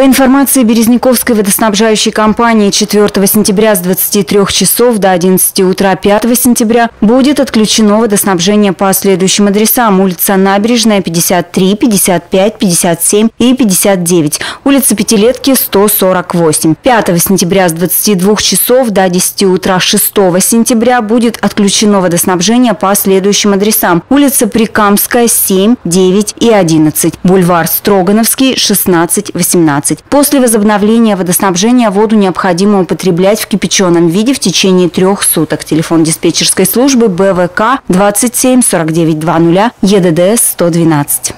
По информации Березняковской водоснабжающей компании 4 сентября с 23 часов до 11 утра 5 сентября будет отключено водоснабжение по следующим адресам. Улица Набережная, 53, 55, 57 и 59. Улица Пятилетки, 148. 5 сентября с 22 часов до 10 утра 6 сентября будет отключено водоснабжение по следующим адресам. Улица Прикамская, 7, 9 и 11. Бульвар Строгановский, 16, 18. После возобновления водоснабжения воду необходимо употреблять в кипяченом виде в течение трех суток. Телефон диспетчерской службы БВК 27 49 20 ЕДДС 112.